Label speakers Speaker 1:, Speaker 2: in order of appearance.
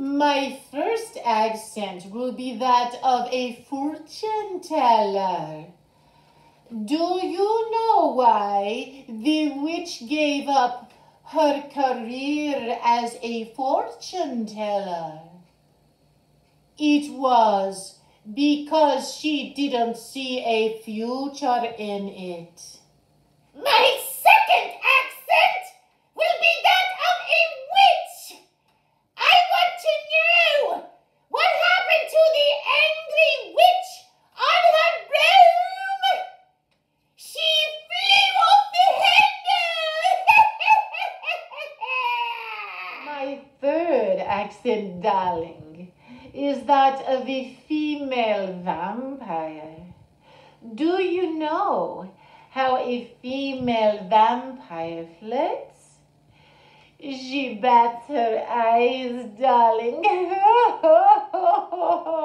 Speaker 1: My first accent will be that of a fortune teller. Do you know why the witch gave up her career as a fortune teller? It was because she didn't see a future in it.
Speaker 2: My second accent will be that of a witch. I want to know what happened to the angry witch on her broom. She flew off the handle.
Speaker 1: My third accent, darling, is that of a female vampire. Do you know how a female vampire flirts? She bats her eyes, darling.